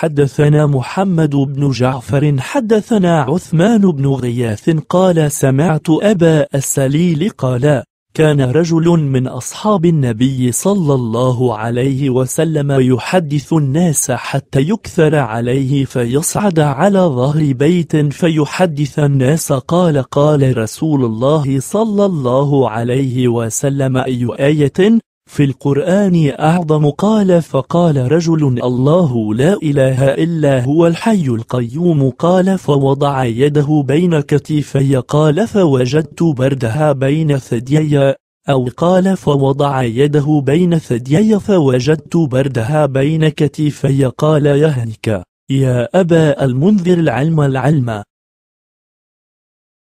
حدثنا محمد بن جعفر حدثنا عثمان بن غياث قال سمعت أبا السليل قال كان رجل من أصحاب النبي صلى الله عليه وسلم يحدث الناس حتى يكثر عليه فيصعد على ظهر بيت فيحدث الناس. قال قال رسول الله صلى الله عليه وسلم أي آية؟ في القرآن أعظم قال فقال رجل الله لا إله إلا هو الحي القيوم. قال فوضع يده بين كتفي. قال فوجدت بردها بين ثديي. أو قال فوضع يده بين ثديي فوجدت بردها بين كتفي. قال يهنك يا أبا المنذر العلم العلم.